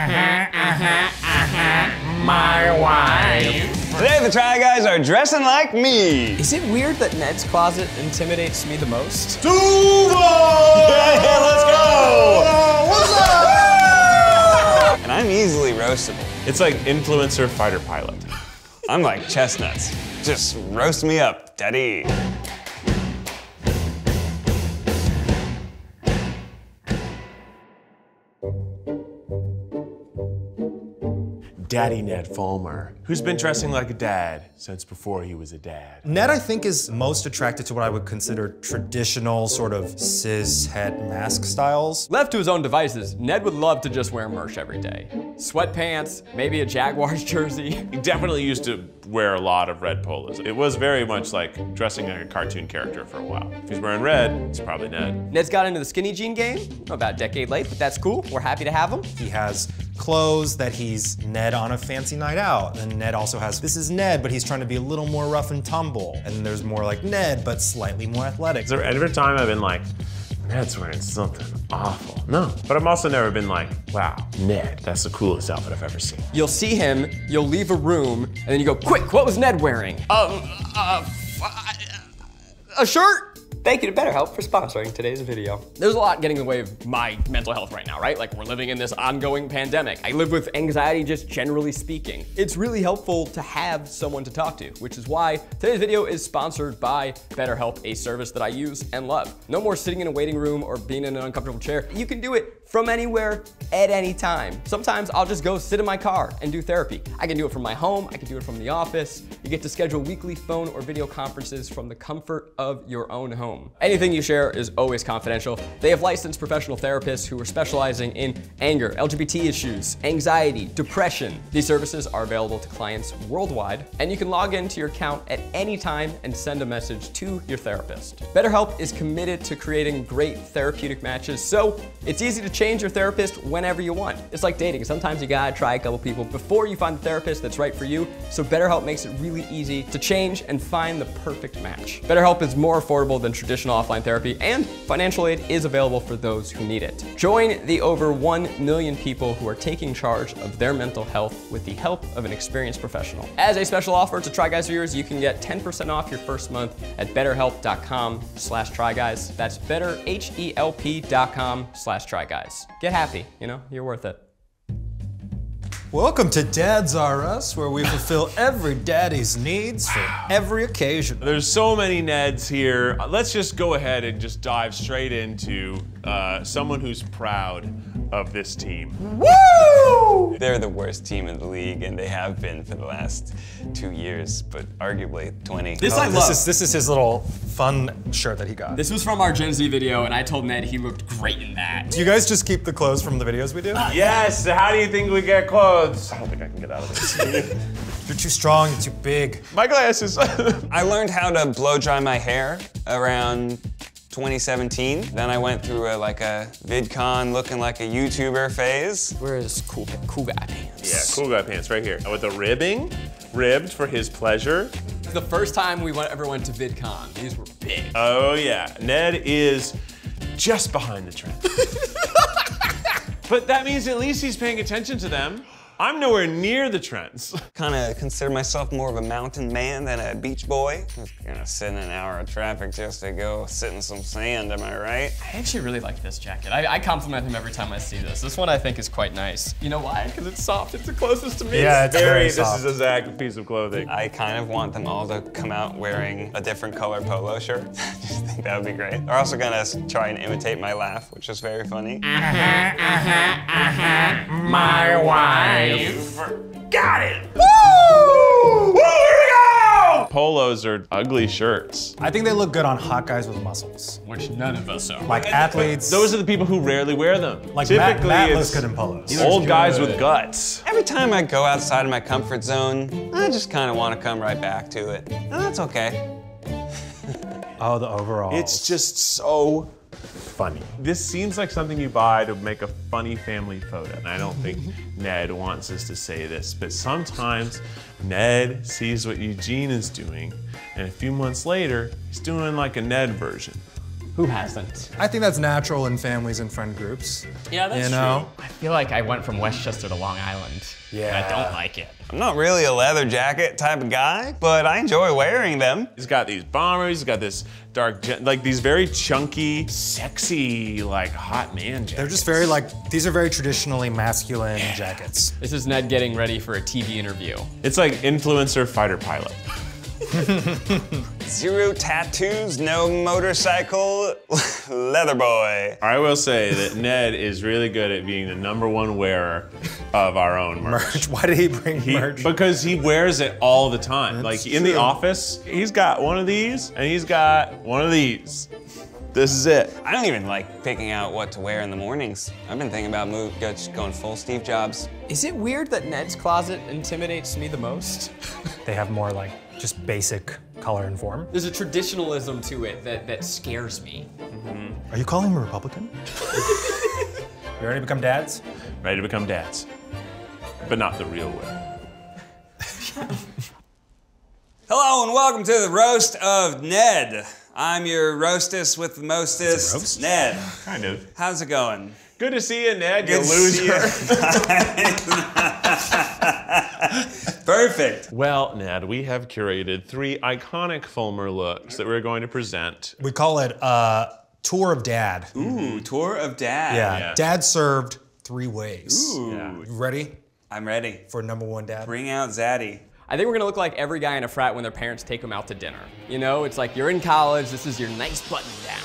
Uh-huh, uh-huh, uh-huh, My wife. Today the Try Guys are dressing like me. Is it weird that Ned's closet intimidates me the most? Duval! Yeah, let's go. what's up? And I'm easily roastable. It's like influencer fighter pilot. I'm like chestnuts. Just roast me up, daddy. Daddy oh. Ned Fulmer, who's been dressing like a dad since before he was a dad. Ned, I think, is most attracted to what I would consider traditional sort of cis het masc styles. Left to his own devices, Ned would love to just wear merch every day. Sweatpants, maybe a Jaguars jersey. He definitely used to wear a lot of red polos. It was very much like dressing like a cartoon character for a while. If he's wearing red, it's probably Ned. Ned's got into the skinny jean game, about a decade late, but that's cool. We're happy to have him. He has clothes that he's Ned on a fancy night out. And Ned also has, this is Ned, but he's trying to be a little more rough and tumble. And there's more like Ned, but slightly more athletic. Is there every time I've been like, Ned's wearing something awful? No. But I've also never been like, wow, Ned, that's the coolest outfit I've ever seen. You'll see him, you'll leave a room, and then you go, quick, what was Ned wearing? Um, uh, a shirt? Thank you to BetterHelp for sponsoring today's video. There's a lot getting in the way of my mental health right now, right? Like we're living in this ongoing pandemic. I live with anxiety just generally speaking. It's really helpful to have someone to talk to, which is why today's video is sponsored by BetterHelp, a service that I use and love. No more sitting in a waiting room or being in an uncomfortable chair. You can do it from anywhere at any time. Sometimes I'll just go sit in my car and do therapy. I can do it from my home, I can do it from the office. You get to schedule weekly phone or video conferences from the comfort of your own home. Anything you share is always confidential. They have licensed professional therapists who are specializing in anger, LGBT issues, anxiety, depression. These services are available to clients worldwide, and you can log into your account at any time and send a message to your therapist. BetterHelp is committed to creating great therapeutic matches, so it's easy to change your therapist whenever you want. It's like dating. Sometimes you gotta try a couple people before you find the therapist that's right for you. So BetterHelp makes it really easy to change and find the perfect match. BetterHelp is more affordable than traditional offline therapy, and financial aid is available for those who need it. Join the over 1 million people who are taking charge of their mental health with the help of an experienced professional. As a special offer to Try Guys viewers, you can get 10% off your first month at betterhelp.com slash tryguys. That's betterhelp.com slash tryguys. Get happy, you know, you're worth it. Welcome to Dads R Us, where we fulfill every daddy's needs for every occasion. There's so many Neds here. Let's just go ahead and just dive straight into uh, someone who's proud of this team. Woo! They're the worst team in the league, and they have been for the last two years, but arguably 20. This Oh, I this love. is this is his little fun shirt that he got. This was from our Gen Z video, and I told Ned he looked great in that. Do you guys just keep the clothes from the videos we do? Yes, how do you think we get clothes? I don't think I can get out of this. You're too strong, you're too big. My glasses. I learned how to blow dry my hair around 2017. Then I went through a, like a VidCon looking like a YouTuber phase. Where's cool, cool guy pants? yeah, cool guy pants right here. With the ribbing, ribbed for his pleasure. The first time we went, ever went to VidCon, these were big. Oh yeah, Ned is just behind the trend. but that means at least he's paying attention to them. I'm nowhere near the trends. Kind of consider myself more of a mountain man than a beach boy. Who's gonna sit in an hour of traffic just to go sit in some sand, am I right? I actually really like this jacket. I, I compliment him every time I see this. This one I think is quite nice. You know why? Because it's soft. It's the closest to me. Yeah, it's very, Very, this is a Zach piece of clothing. I kind of want them all to come out wearing a different color polo shirt. I just think that would be great. They're also gonna try and imitate my laugh, which is very funny. Uh -huh, uh -huh, uh -huh. My wife. Got it. Woo! Woo! Here we go! Polos are ugly shirts. I think they look good on hot guys with muscles. Which none of us are. Like athletes. Those are the people who rarely wear them. like Matt, Typically, Matt it's looks good in polos. old guys with guts. Every time I go outside of my comfort zone, I just kind of want to come right back to it. And that's okay. Oh, the overalls. It's just so funny. This seems like something you buy to make a funny family photo. And I don't think Ned wants us to say this, but sometimes Ned sees what Eugene is doing, and a few months later, he's doing like a Ned version. Who hasn't? I think that's natural in families and friend groups. Yeah, that's You know? I feel like I went from Westchester to Long Island. And I don't like it. I'm not really a leather jacket type of guy, but I enjoy wearing them. He's got these bombers, he's got this dark, like these very chunky, sexy, like hot man jackets. They're just very like, these are very traditionally masculine jackets. This is Ned getting ready for a TV interview. It's like influencer fighter pilot. Zero tattoos, no motorcycle, leather boy. I will say that Ned is really good at being the number one wearer of our own merch. Merch. Why did he bring He- merch? because he wears it all the time. That's like in the office, he's got one of these and he's got one of these. This is it. I don't even like picking out what to wear in the mornings. I've been thinking about move, just going full Steve Jobs. Is it weird that Ned's closet intimidates me the most? They have more like just basic color and form. There's a traditionalism to it that, that scares me. Mm-hmm. Are you calling him a Republican? you ready to become dads? Ready to become dads. But not the real way. Hello and welcome to the roast of Ned. I'm your roastess with the mostest, roast? Ned. Kind of. How's it going? Good to see you, Ned, Good you to see loser. Perfect. Well, Ned, we have curated three iconic Fulmer looks that we're going to present. We call it uh, tour of dad. Ooh, tour of dad. Yeah. Yeah. Dad served three ways. Ooh. Yeah. You ready I'm ready. for number one dad? Bring out Zaddy. I think we're gonna look like every guy in a frat when their parents take them out to dinner. You know, it's like you're in college, this is your nice button down.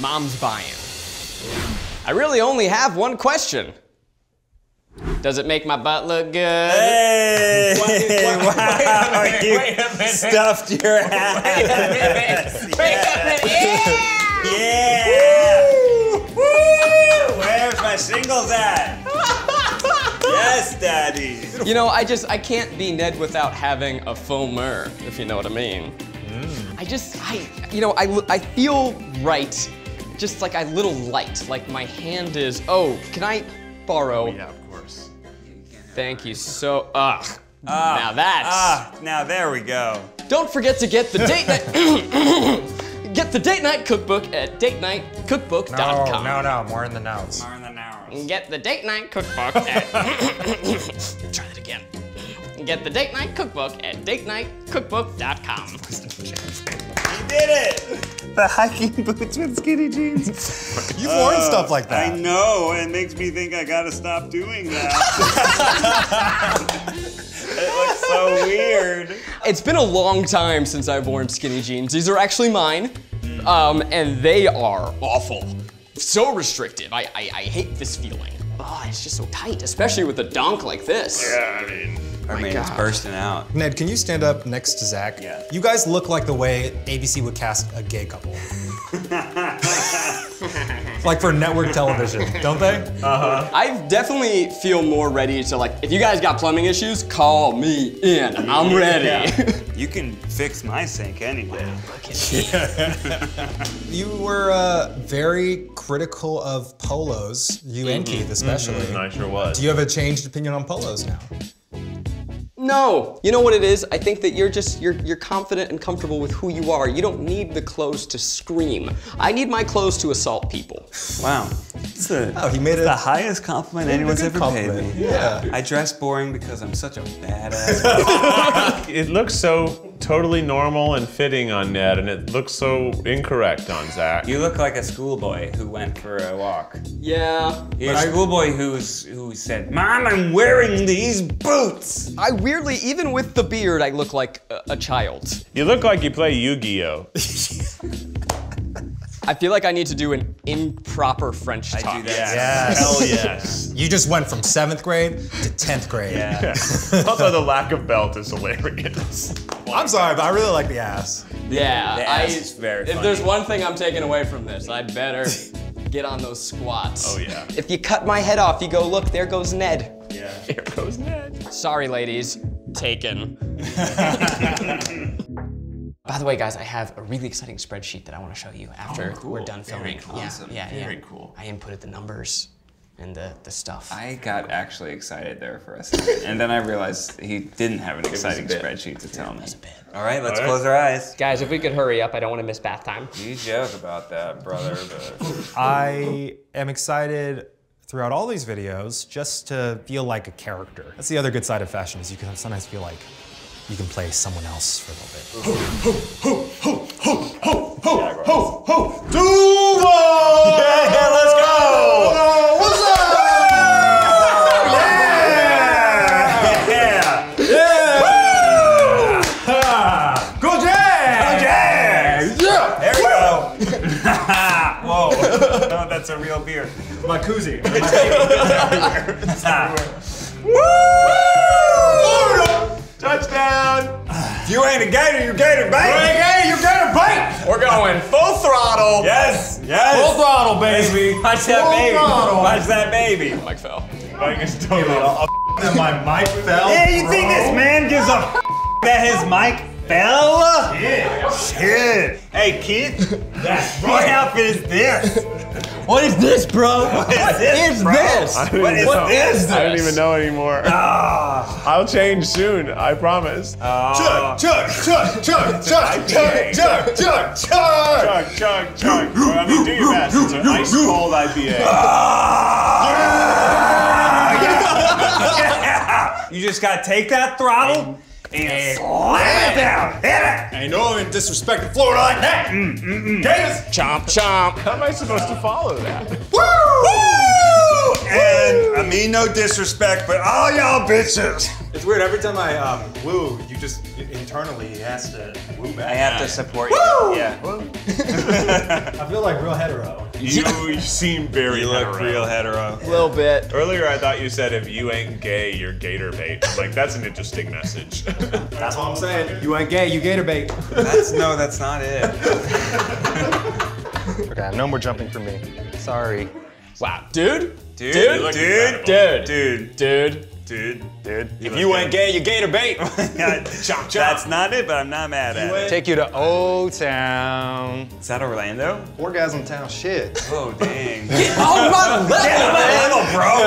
Mom's buying. I really only have one question. Does it make my butt look good? Hey! wow, you stuffed your ass. Yeah! Woo! Where's my shingles at? yes, Daddy. You know, I just I can't be Ned without having a foamer, if you know what I mean. Mm. I just I you know I I feel right, just like a little light, like my hand is. Oh, can I borrow? Yeah, of course. Thank you so. Ugh. now that's. Ah, now there we go. Don't forget to get the date night. get the date night cookbook at datenightcookbook.com. No, no, no, more in the notes. More in the now. Get the date night cookbook at. Try that again. Get the date night cookbook at datenightcookbook.com. You did it! The hiking boots with skinny jeans. You've worn stuff like that. I know, it makes me think I gotta stop doing that. it looks so weird. It's been a long time since I've worn skinny jeans. These are actually mine, um, and they are awful. So restrictive. I, I, I hate this feeling. Oh, it's just so tight, especially with a dunk like this. Yeah, I mean, I mean, it's bursting out. Ned, can you stand up next to Zach? Yeah. You guys look like the way ABC would cast a gay couple. like for network television, don't they? Uh-huh. I definitely feel more ready to like, if you guys got plumbing issues, call me in. I'm ready. You can fix my sink anyway. You were uh, very critical of polos, you and Keith especially. I sure was. Do you have a changed opinion on polos now? No. You know what it is? I think that you're just you're you're confident and comfortable with who you are. You don't need the clothes to scream. I need my clothes to assault people. Wow. It's the, Oh, he made it. the highest compliment made it a anyone's good ever paid compliment. me. Yeah. I dress boring because I'm such a badass. It looks so totally normal and fitting on Ned, and it looks so incorrect on Zach. you look like a schoolboy who went for a walk. Yeah. You're a schoolboy who's who said, "Mom, I'm wearing these boots." I weirdly, even with the beard, I look like a, a child. You look like you play Yu-Gi-Oh. I feel like I need to do an improper French talk. I do that. Yes. Hell yes. You just went from seventh grade to 10th grade. Yeah. also, the lack of belt is hilarious. I'm sorry, but I really like the ass. Yeah. The I, ass is very if funny. there's one thing I'm taking away from this, I better get on those squats. Oh yeah. If you cut my head off, you go, look, there goes Ned. Yeah. Here goes Ned. Sorry, ladies. Taken. By the way, guys, I have a really exciting spreadsheet that I want to show you after oh, we're done filming. cool. Yeah, Awesome. yeah, Very yeah. cool. I inputted the numbers. and the, the stuff. I got actually excited there for a second, and then I realized he didn't have an exciting spreadsheet to tell me. All right, let's close our eyes. Guys, if we could hurry up, I don't want to miss bath time. You joke about that, brother, but I am excited throughout all these videos just to feel like a character. That's the other good side of fashion is you can sometimes feel like you can play someone else for a little bit. Yeah, let's go! What's up? Yeah! Yeah! Go Jags! Go Jags! Yeah! There we go. Whoa. No, that's a real beer. My koozie. Woo! Touchdown! You ain't a gator, you gator bait! You ain't a gator, you gator bait! We're going full throttle. Yes, yes. Full throttle, baby. watch that Full baby. throttle. Watch that baby. Mic fell. Mic is totally That my mic fell. Yeah, you think this man gives a that his mic fell? Yeah. Shit. Hey, Keith, That's what right. outfit is this? What is this, bro? What is this, What is this? I don't What even know. this? I don't even know anymore. Ah. I'll change soon, I promise. Chug, chug, chug, chug, chug, chug, chug, chug, chug. Chug, chug, chug. Well, I mean, do your best. It's an ice cold IPA. You just gotta take that throttle and slam it down. Hit it. Ain't no one disrespecting Florida like that. Mm, mm, mm. Gators. Chomp, chomp. How am I supposed to follow that? Woo! And I mean no disrespect, but all y'all bitches. It's weird. Every time I um, woo, you just internally he has to woo back. I have to support you. Woo! Yeah. I feel like real hetero. You, you seem very You look hetero. real hetero. A little bit. Earlier, I thought you said if you ain't gay, you're gator bait. I'm like, that's an interesting message. That's what I'm saying. You ain't gay, you gator bait. That's no, that's not it. Okay, no more jumping for me. Sorry. Wow. Dude? Dude, Dude? look dude, incredible. Dude. dude, Dude. dude. Dude. If you ain't gay, you're gator bait. Chomp, That's not it, but I'm not mad at it. Take you to Old Town. Is that Orlando? Orgasm Town shit. Oh, dang. Oh my Little bro.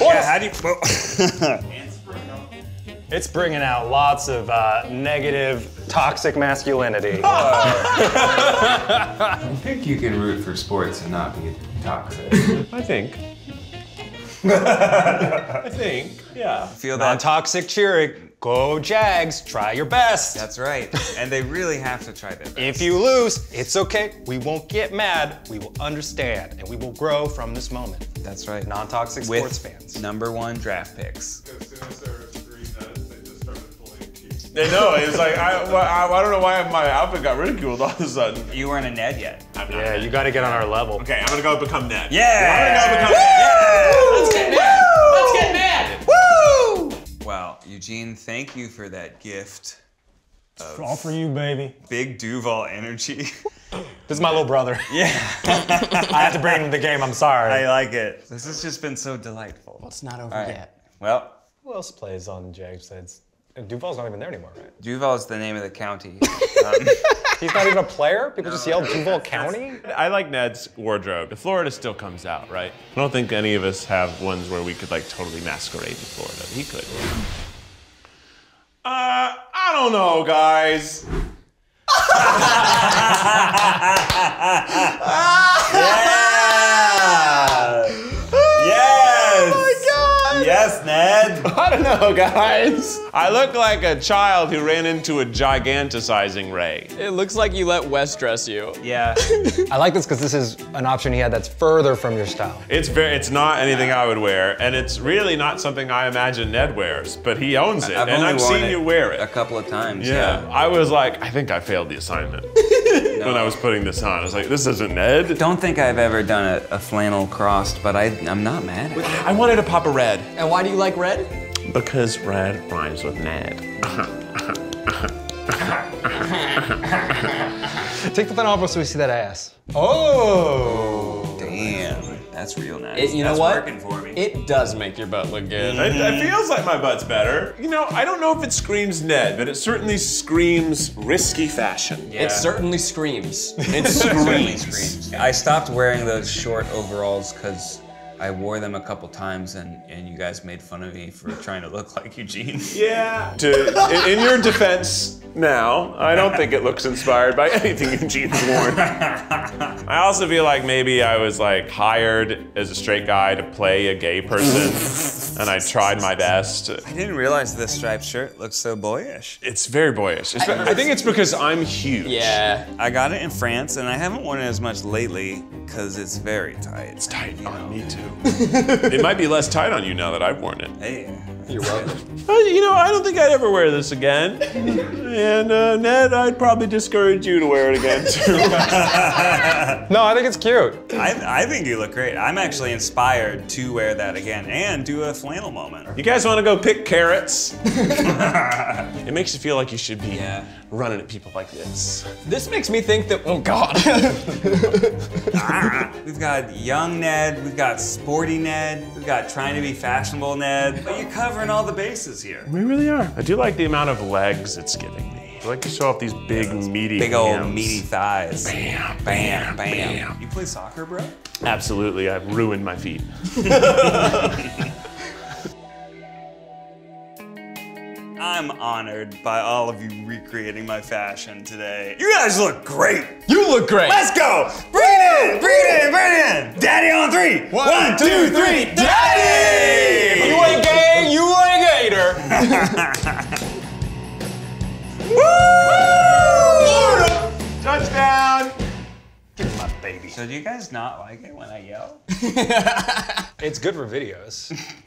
yeah, how do you. It's bringing out lots of uh, negative, toxic masculinity. I think you can root for sports and not be toxic. I think. I think, yeah. feel that? Non-toxic cheering. Go Jags. Try your best. That's right. And they really have to try their best. If you lose, it's okay. We won't get mad. We will understand, and we will grow from this moment. That's right. Non-toxic sports fans. number one draft picks. They know, it's like, I, well, I, I don't know why my outfit got ridiculed all of a sudden. You weren't a Ned yet. I'm not Yeah, Ned. you got to get on our level. Okay, I'm gonna go become Ned. Yeah! I'm gonna go become Let's get mad. Let's get mad. Woo! Wow, Eugene, thank you for that gift. It's All for you, baby. Big Duval energy. This is my little brother. yeah, I have to bring him to the game. I'm sorry. I like it. This has just been so delightful. It's not over All right. yet. Well, Who else plays on Jags? It's, Duval's not even there anymore, right? Duval is the name of the county. Um, He's not even a player? People just yell Duval County? I like Ned's wardrobe. The Florida still comes out, right? I don't think any of us have ones where we could like totally masquerade in Florida. He could. Uh, I don't know, guys. yes! God! Yes, Ned! I don't know, guys. I look like a child who ran into a giganticizing ray. It looks like you let Wes dress you. Yeah. I like this because this is an option he had that's further from your style. It's very, it's not anything I would wear, and it's really not something I imagine Ned wears, but he owns it, I've and I've seen it you wear it. A couple of times. Yeah. Yeah. I was like, I think I failed the assignment when I was putting this on. I was like, this isn't Ned. Don't think I've ever done a, a flannel crossed, but I, I'm not mad at it. I wanted to pop a red And why do you like red? because red rhymes with Ned. Take the thing off so we see that ass. Oh! Damn. That's real nice. It, you know That's what? working for me. It does make your butt look good. It, it feels like my butt's better. You know, I don't know if it screams Ned, but it certainly screams risky fashion. It certainly screams. It Certainly screams. screams. I stopped wearing those short overalls because I wore them a couple times and, and you guys made fun of me for trying to look like Eugene. Yeah. To, in, in your defense now, I don't think it looks inspired by anything Eugene's worn. I also feel like maybe I was like hired as a straight guy to play a gay person, and I tried my best. I didn't realize this striped shirt looks so boyish. It's very boyish. It's- I think it's because I'm huge. Yeah. I got it in France and I haven't worn it as much lately because it's very tight. It's tight on me too. it might be less tight on you now that I've worn it. Hey. You're welcome. You know, I don't think I'd ever wear this again. And uh, Ned, I'd probably discourage you to wear it again too. No, I think it's cute. I, I think you look great. I'm actually inspired to wear that again and do a flannel moment. you guys want to go pick carrots? it makes you feel like you should be Yeah. running at people like this. This makes me think that. Oh God. We've got young Ned, we've got sporty Ned, we've got trying to be fashionable Ned. But you're covering all the bases here. We really are. I do like the amount of legs it's giving me. I like to show off these big, meaty Big old hams. meaty thighs. Bam, bam, bam, bam. bam. You play soccer, bro? Absolutely, I've ruined my feet. I'm honored by all of you recreating my fashion today. You guys look great. you look great. Let's go. Bring it in, bring it in, bring it in. Daddy on three. One, two, three. Daddy! You ain't gay. You ain't gator. Woo! Touchdown! My baby. So do you guys not like it when I yell? It's good for videos.